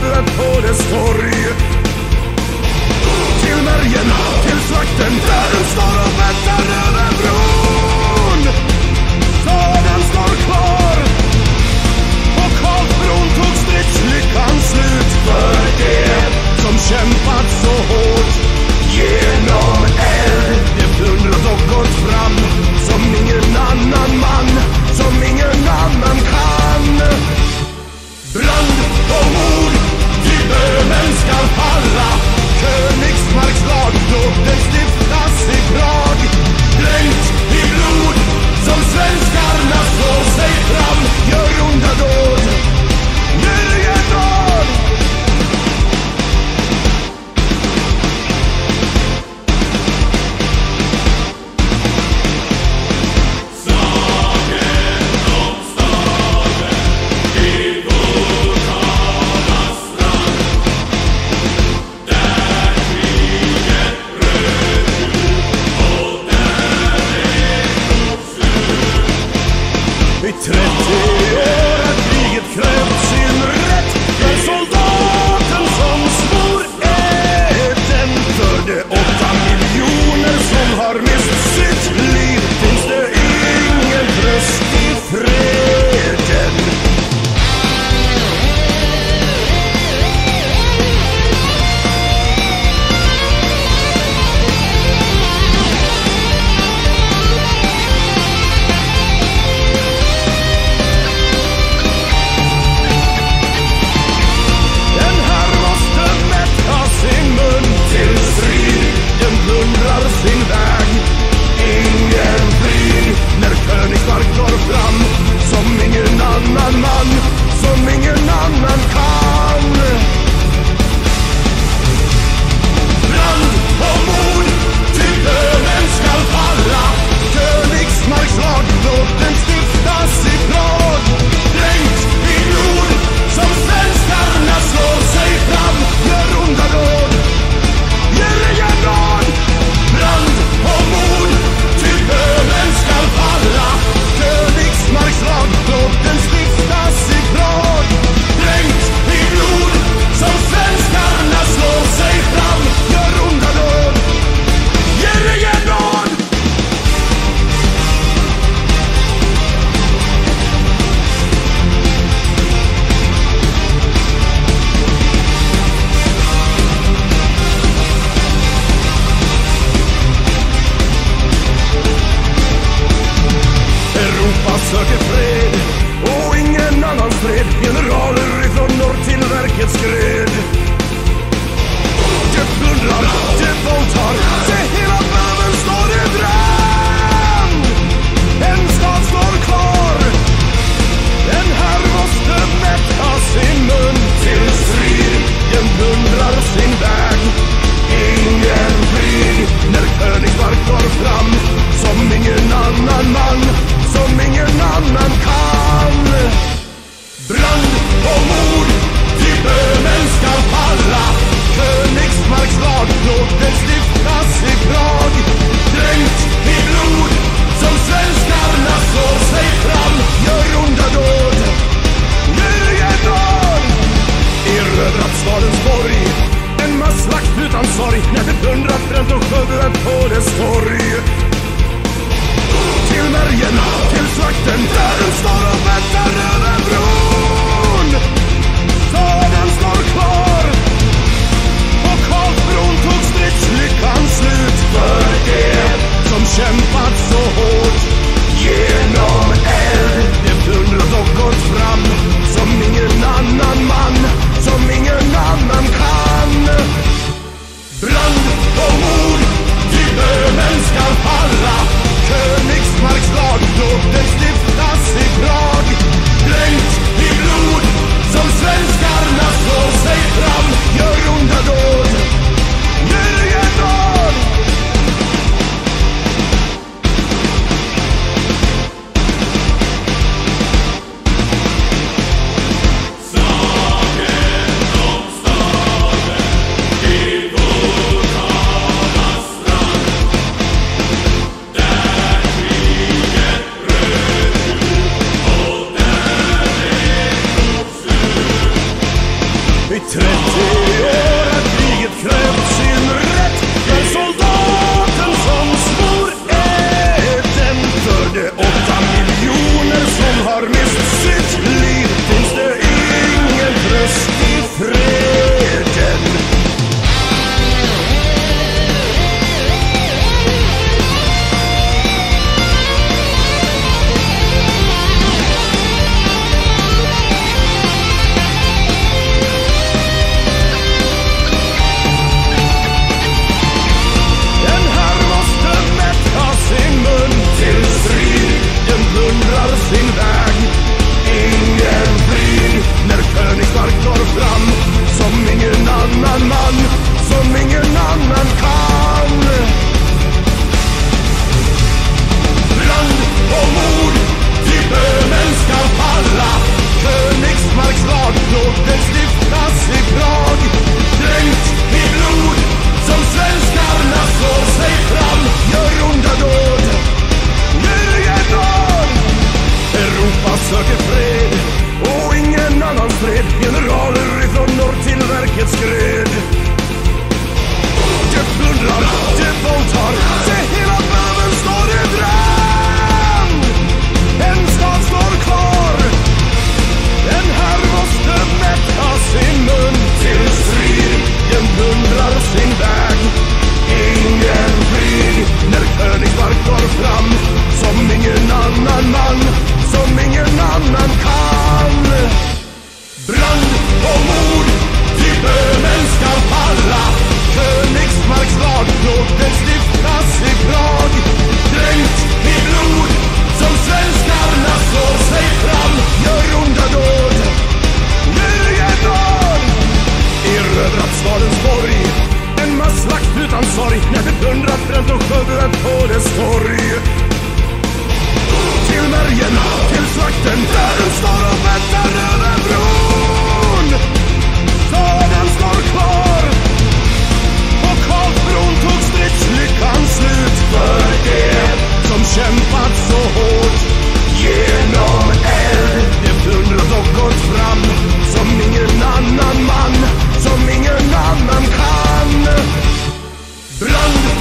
bränt och skövlat på dess torg erövrat Svalens borg En masslakt utan sorg. När det dundrat bränt och skövlat på dess torg. Till märgen, till slakten Där den står och väntar över bron. Staden står kvar. På Karlsbron tog stridslyckan slut. För det som kämpat så hårt Genom eld. Det plundrat och gått fram som ingen annan man. ingen annan Brand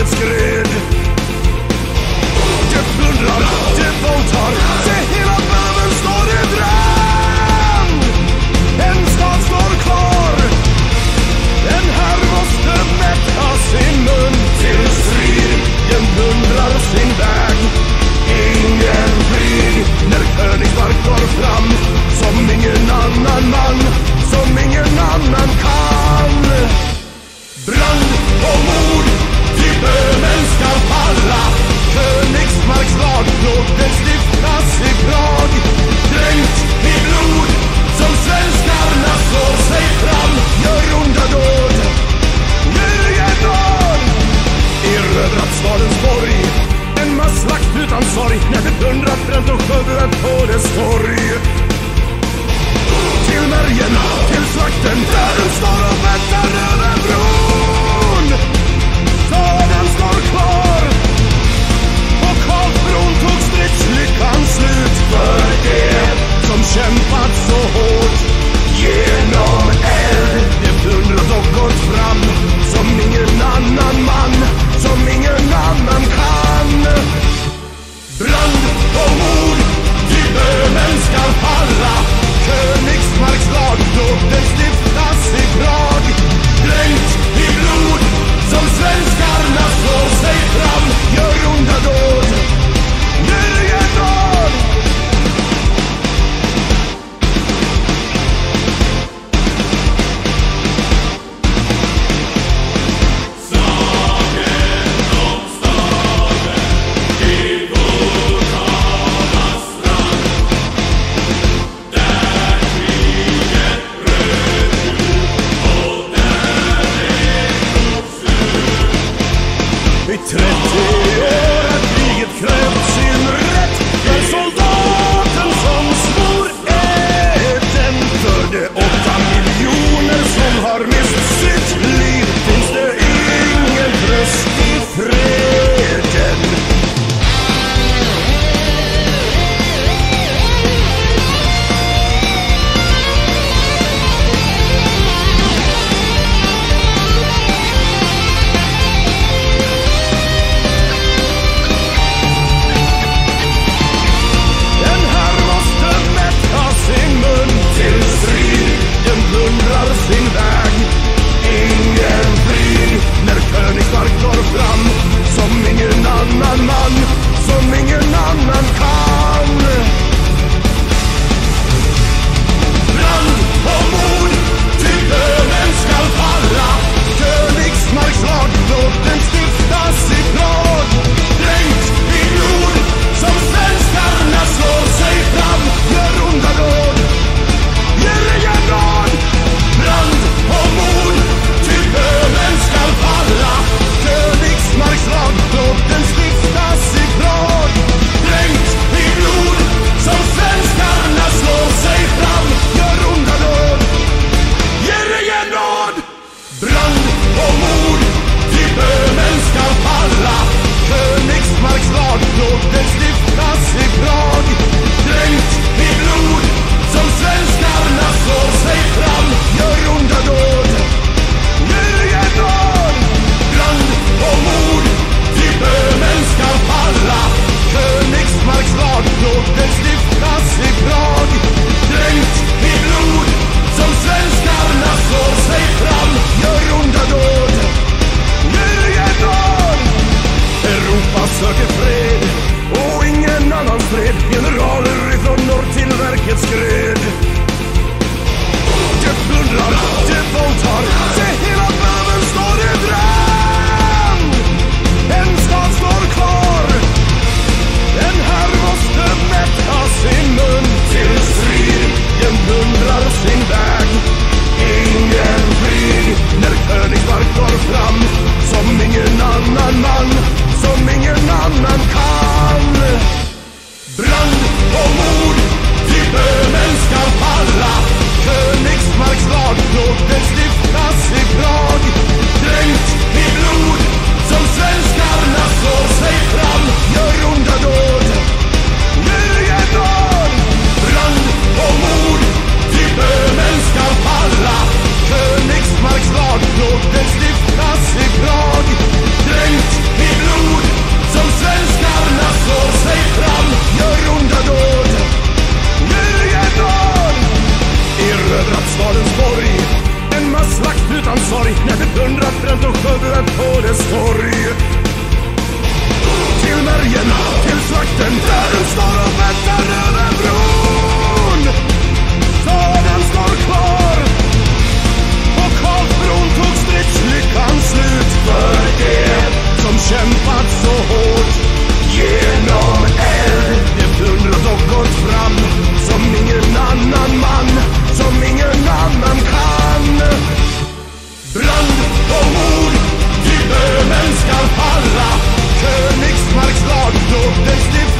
It's great. söker fred och ingen annan fred. Generaler ifrån norr till verkets gräd Det plundrar, det våldtar, se hela världen står i brand. En stad står kvar, en här måste mätta sin mun Till strid. striden plundrar sin väg. Ingen flyr när Königsmark går fram som ingen annan man, som ingen annan kan. Brand och mord till bönen vädret och skövlat på dess torg. Till märgena, till slakten, där den står och väntar över bron. Så den står kvar. På Karlsbron tog stridslyckan slut. För det som kämpat så hårt genom önskar alla. Königsmarks lag då den stiftas